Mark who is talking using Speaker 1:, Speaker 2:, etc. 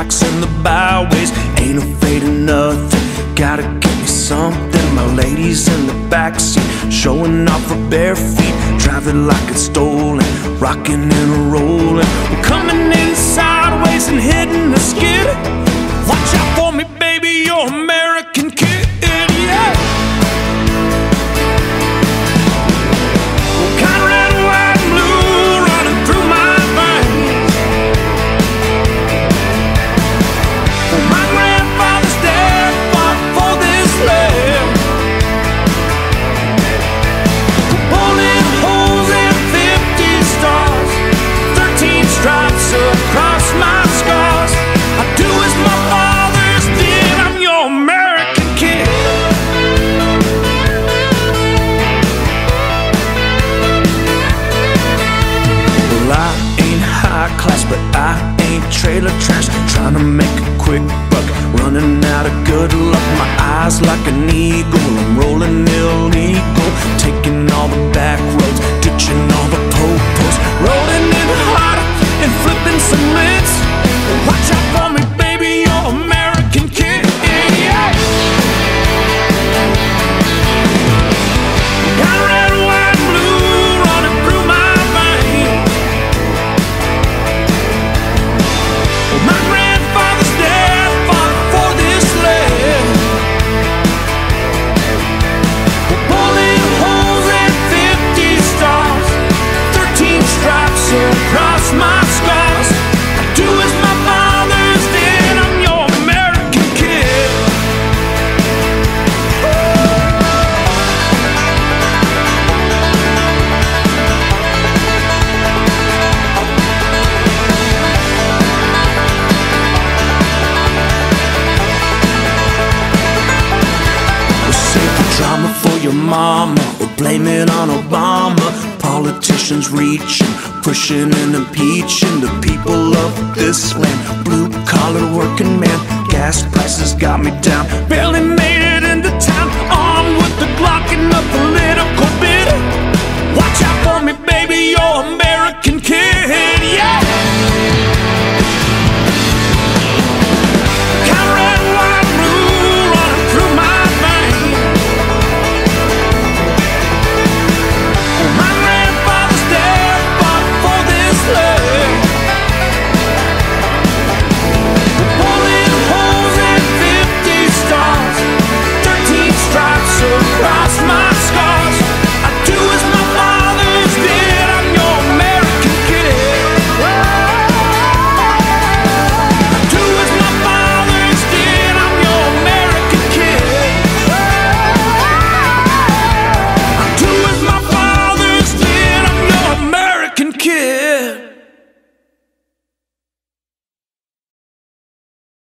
Speaker 1: and the byways. Ain't afraid of nothing. Gotta give me something. My lady's in the backseat, showing off her bare feet. Driving like it's stolen, rocking and rolling. We're coming in sideways and hitting the skid. I ain't high class, but I ain't trailer trash. Trying to make a quick buck, running out of good luck. My eyes like an mama or blame it on Obama. Politicians reaching, pushing and impeaching the people of this land. Blue collar working man, gas prices got me down. Barely made it into town, armed with the Glock and a political